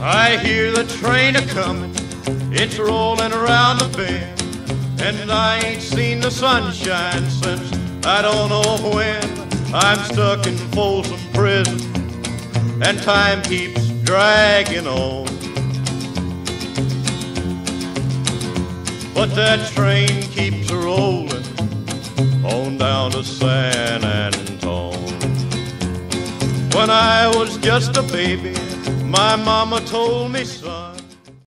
I hear the train a comin', it's rollin' around the bend, and I ain't seen the sunshine since I don't know when. I'm stuck in Folsom Prison, and time keeps dragging on. But that train keeps rollin' on down to San Antone. When I was just a baby, my mama told me, son.